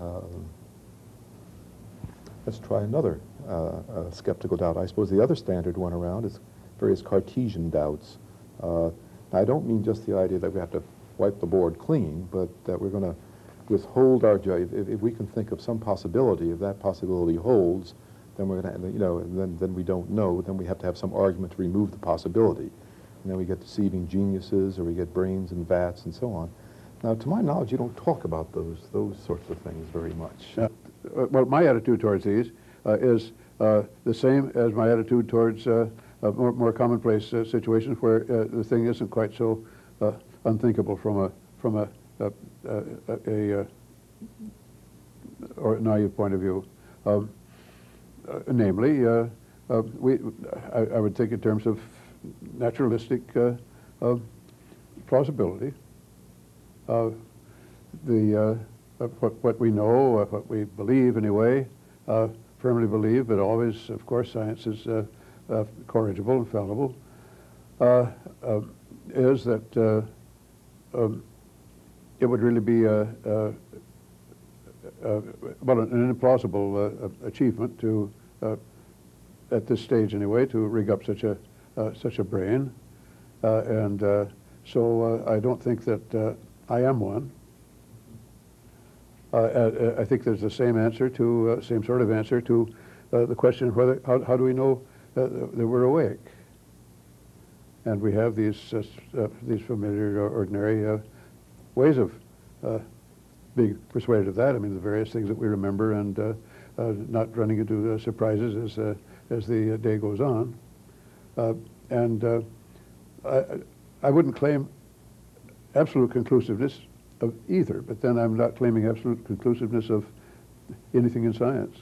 Um, Let's try another uh, uh, skeptical doubt. I suppose the other standard one around is various Cartesian doubts. Uh, I don't mean just the idea that we have to wipe the board clean, but that we're going to withhold our judgment. If, if we can think of some possibility, if that possibility holds, then we're going to, you know, then, then we don't know, then we have to have some argument to remove the possibility. And then we get deceiving geniuses, or we get brains and vats, and so on. Now, to my knowledge, you don't talk about those, those sorts of things very much. Uh, well, my attitude towards these uh, is uh, the same as my attitude towards uh, uh, more, more commonplace uh, situations where the thing isn't quite so unthinkable from a from a a, a, a, or naive point of view. Um, namely, we I, I would think in terms of naturalistic plausibility. The uh, what, what we know, what we believe anyway, uh, firmly believe, but always, of course, science is uh, corrigible and fallible, is that um, it would really be a, a, a well, an implausible uh, achievement to, uh, at this stage anyway, to rig up such a uh, such a brain, and so I don't think that I am one. Uh, I think there's the same answer to, uh, same sort of answer to uh, the question of whether, how, how do we know uh, that we're awake? And we have these, uh, uh, these familiar or ordinary ways of being persuaded of that. I mean, the various things that we remember and not running into surprises as, as the day goes on. And I, I wouldn't claim absolute conclusiveness of either, but then I'm not claiming absolute conclusiveness of anything in science.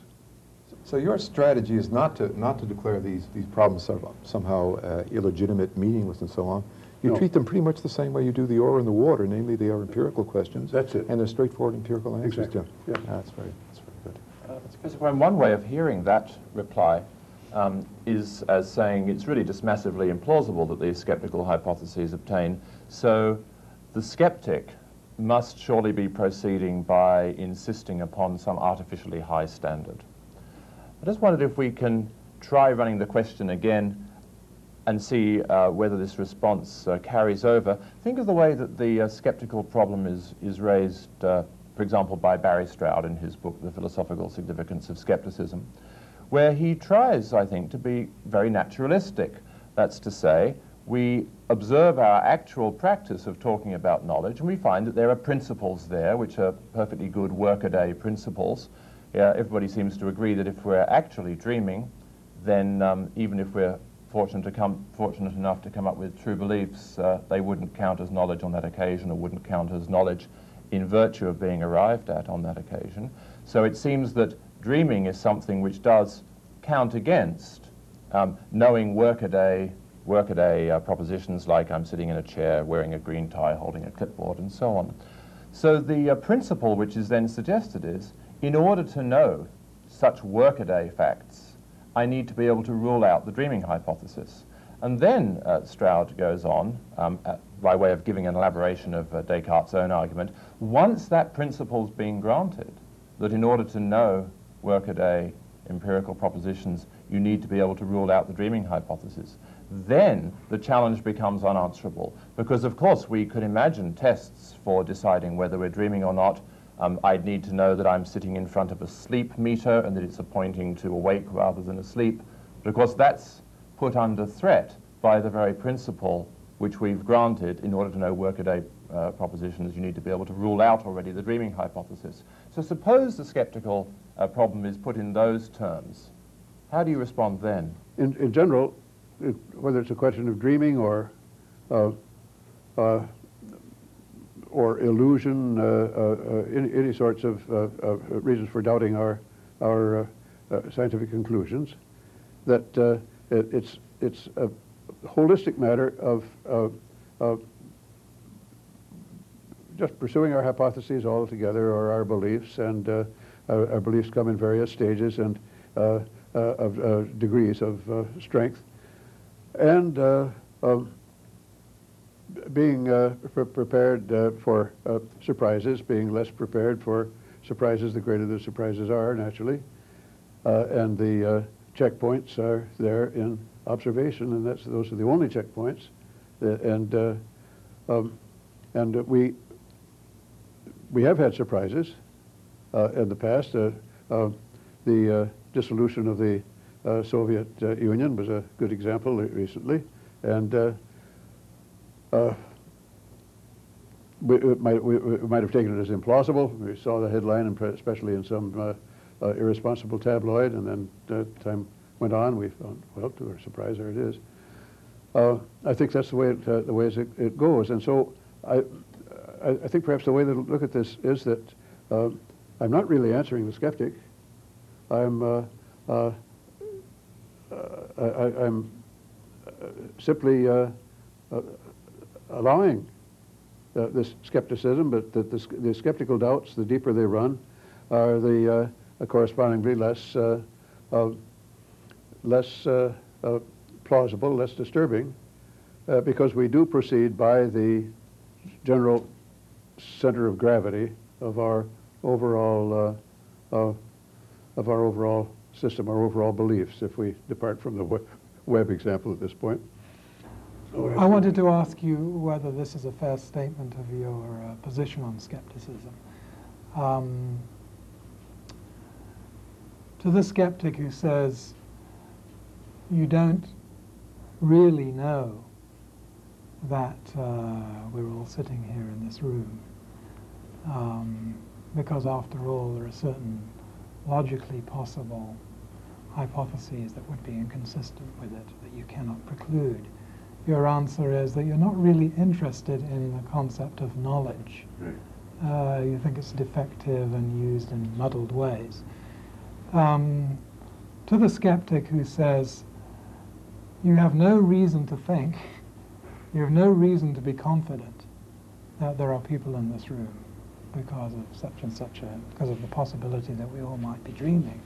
So your strategy is not to not to declare these these problems sort of somehow uh, illegitimate, meaningless, and so on. You No. treat them pretty much the same way you do the ore and the water, namely they are empirical questions. That's it. And they're straightforward empirical answers. Exactly. to them. Yeah. That's very that's very good. Uh, Professor Quine, one way of hearing that reply um, is as saying it's really just massively implausible that these skeptical hypotheses obtain. So the skeptic must surely be proceeding by insisting upon some artificially high standard. I just wondered if we can try running the question again and see uh, whether this response uh, carries over. Think of the way that the uh, skeptical problem is, is raised, uh, for example, by Barry Stroud in his book, The Philosophical Significance of Skepticism, where he tries, I think, to be very naturalistic. That's to say, we observe our actual practice of talking about knowledge, and we find that there are principles there which are perfectly good workaday principles. Yeah, everybody seems to agree that if we're actually dreaming, then um, even if we're fortunate, to come, fortunate enough to come up with true beliefs, uh, they wouldn't count as knowledge on that occasion or wouldn't count as knowledge in virtue of being arrived at on that occasion. So it seems that dreaming is something which does count against um, knowing workaday, workaday uh, propositions like I'm sitting in a chair wearing a green tie holding a clipboard and so on. So the uh, principle which is then suggested is in order to know such workaday facts, I need to be able to rule out the dreaming hypothesis. And then uh, Stroud goes on, um, uh, by way of giving an elaboration of uh, Descartes' own argument, once that principle's been granted, that in order to know workaday empirical propositions, you need to be able to rule out the dreaming hypothesis. Then the challenge becomes unanswerable, because of course we could imagine tests for deciding whether we're dreaming or not. Um, I'd need to know that I'm sitting in front of a sleep meter and that it's pointing to awake rather than asleep. But of course that's put under threat by the very principle which we've granted in order to know workaday uh, propositions, you need to be able to rule out already the dreaming hypothesis. So suppose the skeptical uh, problem is put in those terms. How do you respond then? In, in general, whether it's a question of dreaming or uh, uh, or illusion, uh, uh, any, any sorts of uh, reasons for doubting our our scientific conclusions, that it, it's it's a holistic matter of just pursuing our hypotheses altogether or our beliefs, and uh, our, our beliefs come in various stages and uh, uh, of degrees of strength, and uh, being uh, pre- prepared uh, for surprises, being less prepared for surprises, the greater the surprises are, naturally. And the checkpoints are there in observation, and that's, those are the only checkpoints. And um, and we, we have had surprises uh, in the past. Uh, uh, the dissolution of the uh, Soviet uh, Union was a good example recently. And uh, uh, we, might, we, we might have taken it as implausible. We saw the headline, and especially in some uh, uh, irresponsible tabloid, and then time went on. We found, well, to our surprise, there it is. I think that's the way it, the way it, it goes. And so I, I, I think perhaps the way to look at this is that I'm not really answering the skeptic. I'm, I, I'm uh, simply uh, uh, allowing uh, this skepticism, but that the, the skeptical doubts, the deeper they run, are the uh, uh, correspondingly less, less plausible, less disturbing, because we do proceed by the general center of gravity of our overall, of our overall system, our overall beliefs, if we depart from the Web, example at this point. I wanted to ask you whether this is a fair statement of your uh, position on skepticism. Um, to the skeptic who says you don't really know that uh, we're all sitting here in this room, um, because after all, there are certain logically possible hypotheses that would be inconsistent with it that you cannot preclude. Your answer is that you're not really interested in the concept of knowledge. Uh, you think it's defective and used in muddled ways. Um, to the skeptic who says, you have no reason to think, you have no reason to be confident that there are people in this room because of such and such a, because of the possibility that we all might be dreaming.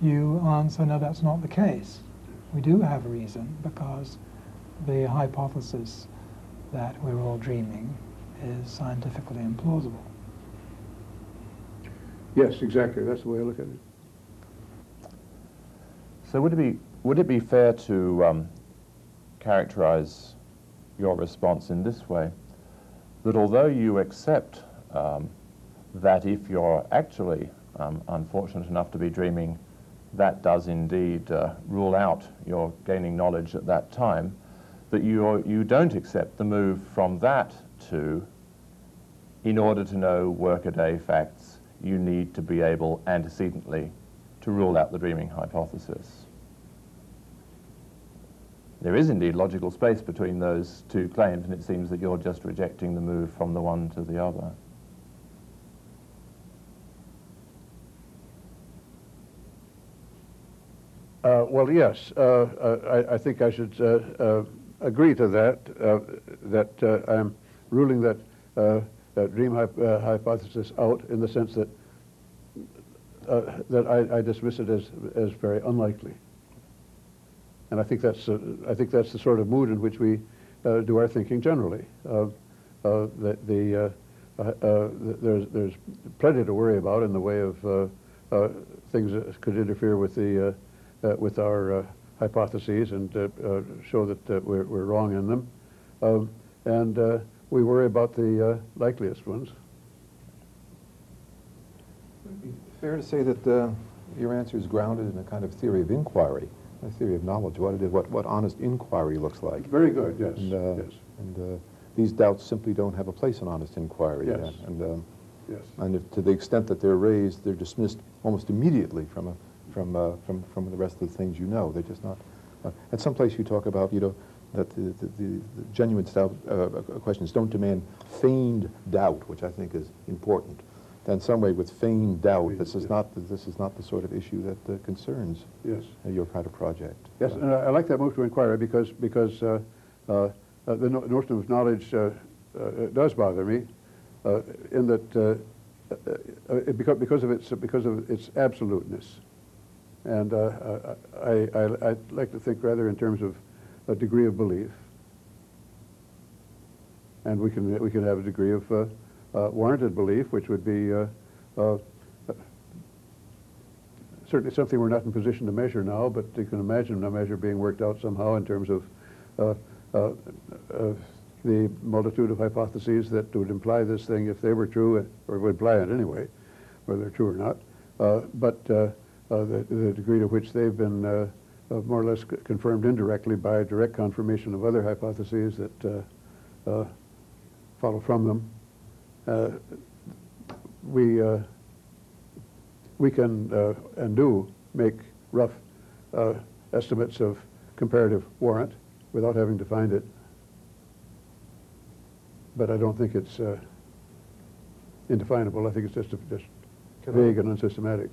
You answer, no, that's not the case. We do have a reason because the hypothesis that we're all dreaming is scientifically implausible. Yes, exactly. That's the way I look at it. So would it be would it be fair to um, characterize your response in this way? That although you accept um, that if you're actually um, unfortunate enough to be dreaming, that does indeed uh, rule out your gaining knowledge at that time, that you you don't accept the move from that to in order to know workaday facts, you need to be able antecedently to rule out the dreaming hypothesis. There is indeed logical space between those two claims, and it seems that you're just rejecting the move from the one to the other. Uh, well, yes, uh, uh, I, I think I should uh, agree to that, that I'm ruling that dream hyp- hypothesis out in the sense that, uh, that I, I dismiss it as, as very unlikely. And I think that's, uh, I think that's the sort of mood in which we uh, do our thinking generally. Uh, the, the, uh, uh, uh, th- there's, there's plenty to worry about in the way of things that could interfere with, the, with our uh, hypotheses and uh, uh, show that uh, we're, we're wrong in them. Um, and uh, we worry about the uh, likeliest ones. It would be Fair to say that uh, your answer is grounded in a kind of theory of inquiry, a theory of knowledge, what it is, what, what honest inquiry looks like. Very good, yes, And, uh, yes, and uh, these doubts simply don't have a place in honest inquiry. Yes. And, um, yes. and if, to the extent that they're raised, they're dismissed almost immediately from, a, from, uh, from, from the rest of the things you know. They're just not. Uh, at some place you talk about, you know, that the, the, the, the genuine doubt, uh, questions don't demand feigned doubt, which I think is important. That in some way, with feigned doubt, this is Yes. not the, this is not the sort of issue that uh, concerns Yes. uh, your kind of project. Yes, and I I like that move to inquiry because, because uh, uh, uh, the no- notion of knowledge uh, uh, does bother me uh, in that uh, uh, uh, it beca- because of its, because of its absoluteness. And uh, I, I, I'd like to think rather in terms of a degree of belief. And we can, we can have a degree of uh, uh, warranted belief, which would be uh, uh, certainly something we're not in position to measure now, but you can imagine a measure being worked out somehow in terms of uh, uh, uh, the multitude of hypotheses that would imply this thing if they were true, or would imply it anyway, whether they're true or not. Uh, But uh, uh, the the degree to which they've been uh, uh, more or less c- confirmed indirectly by direct confirmation of other hypotheses that uh, uh, follow from them. Uh, We, uh, we can uh, and do make rough uh, estimates of comparative warrant without having to find it. But I don't think it's uh, indefinable. I think it's just, just vague and unsystematic.